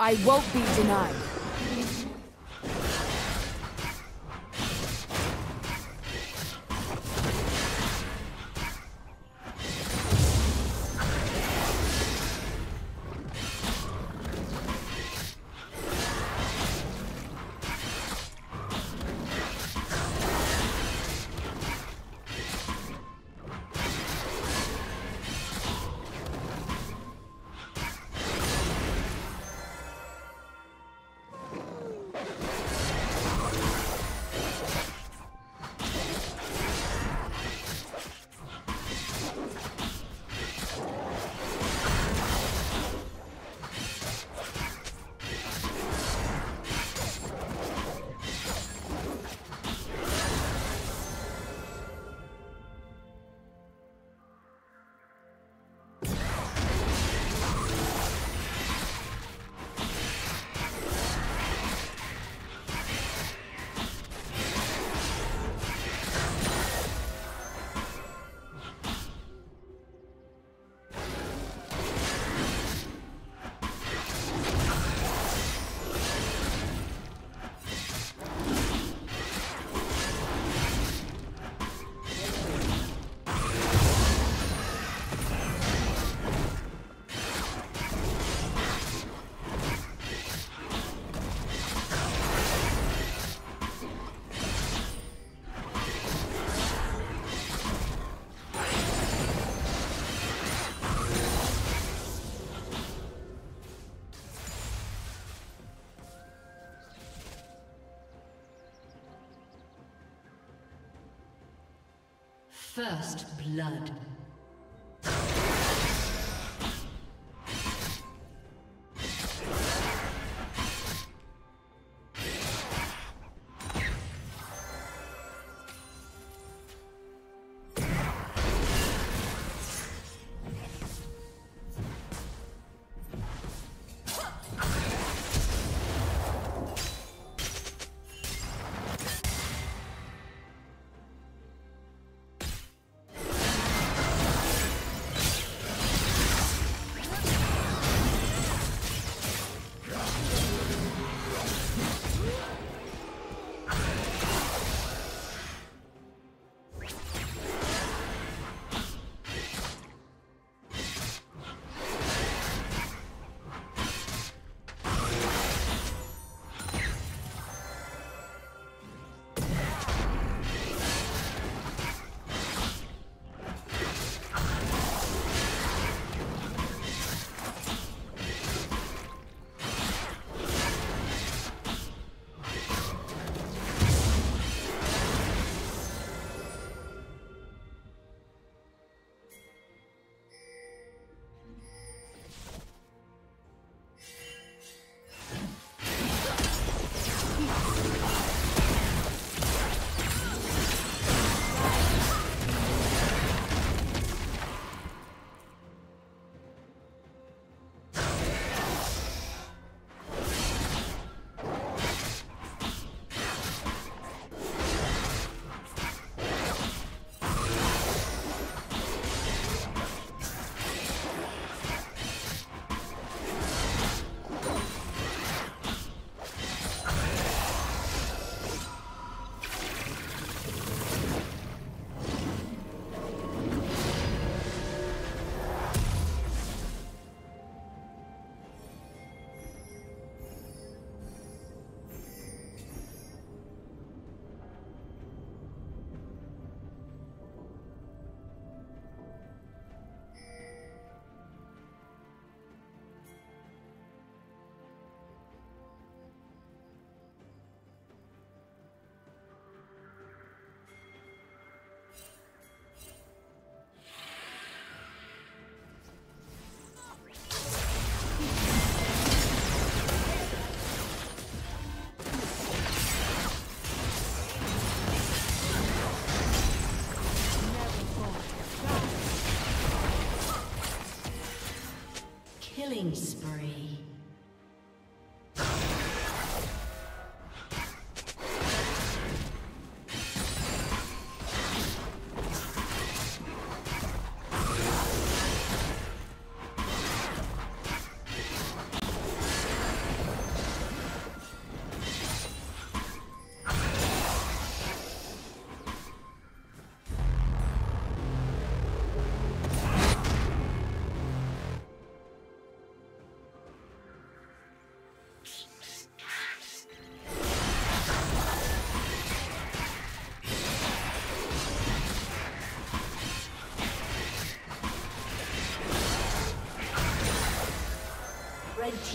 I won't be denied. First blood. Killing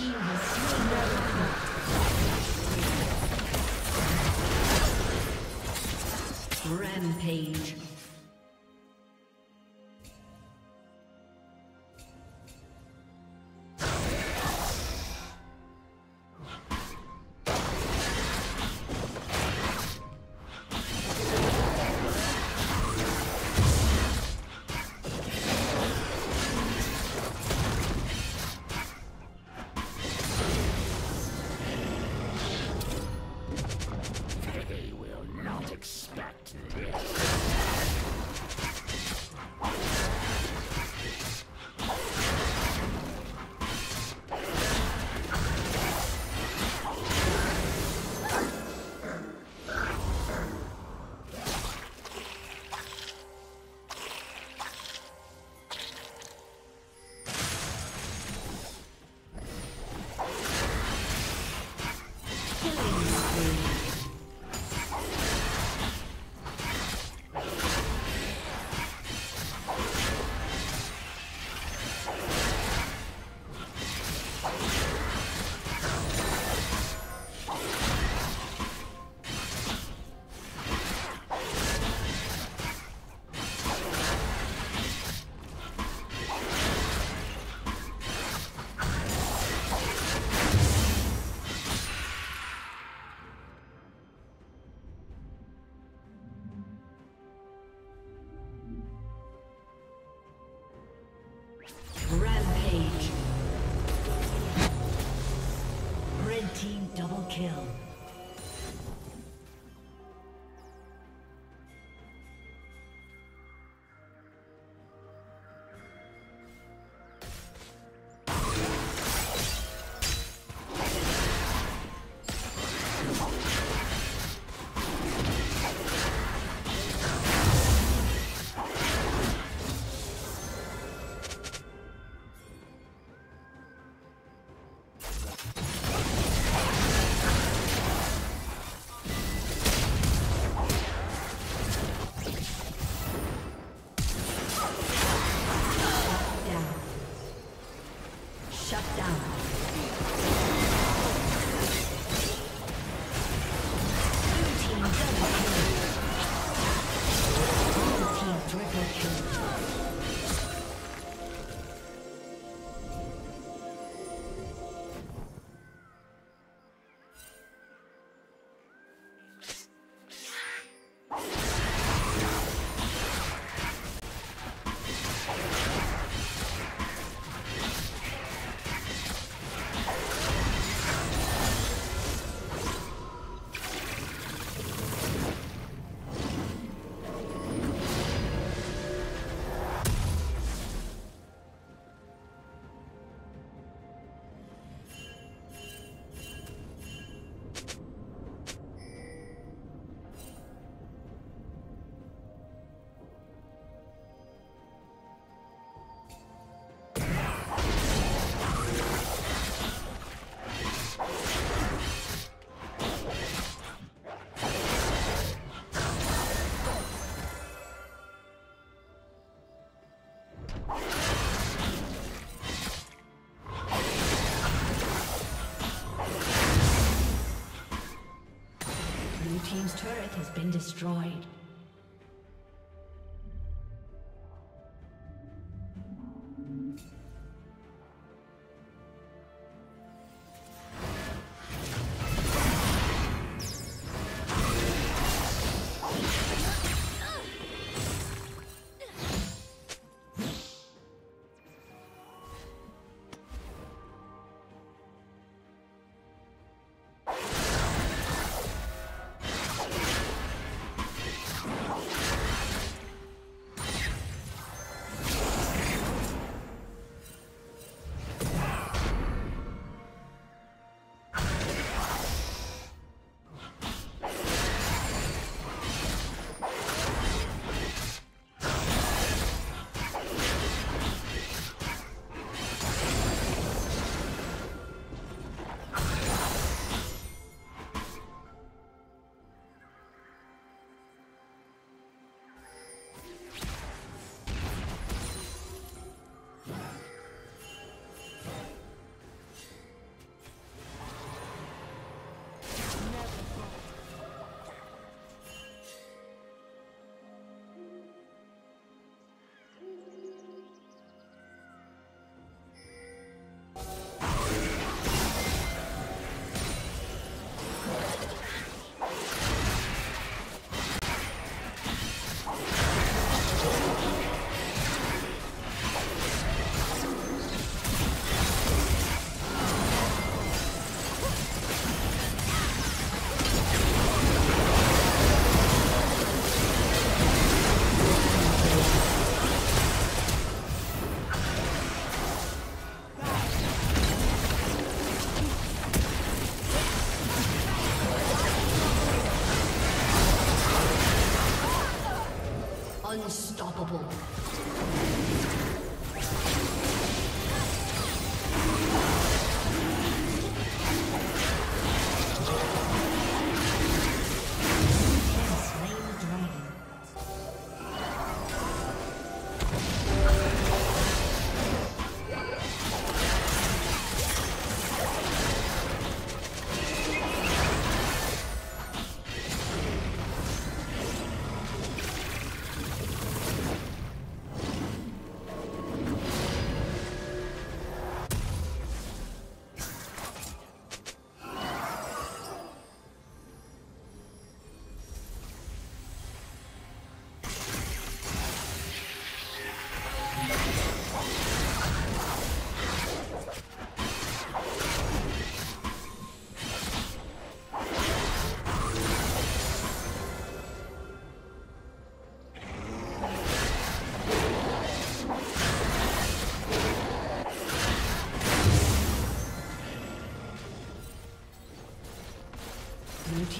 team has been destroyed.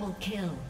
Double kill.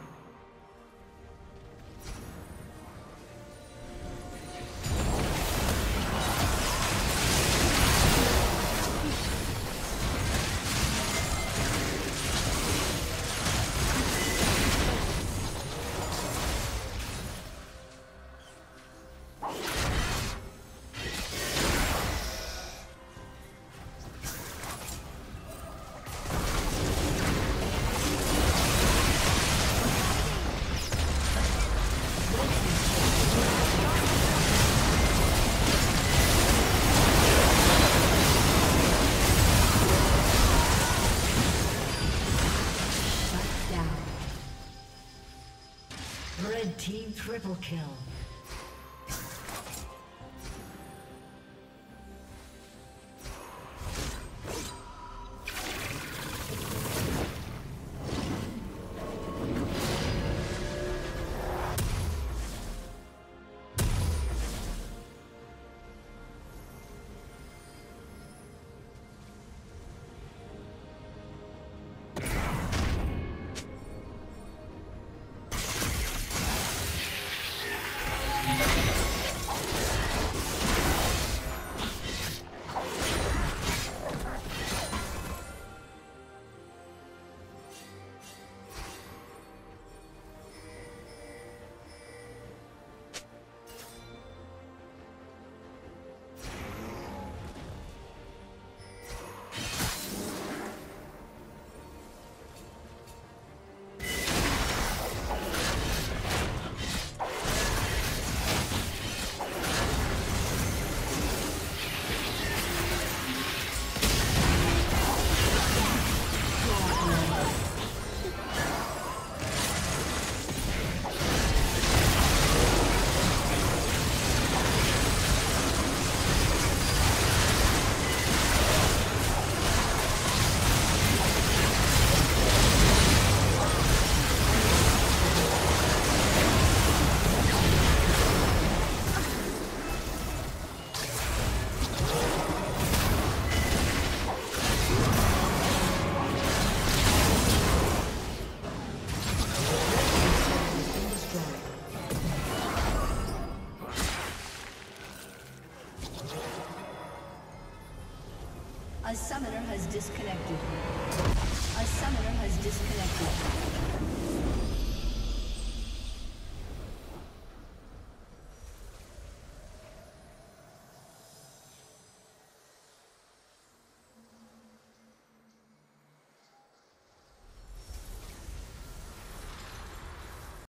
Triple kill. A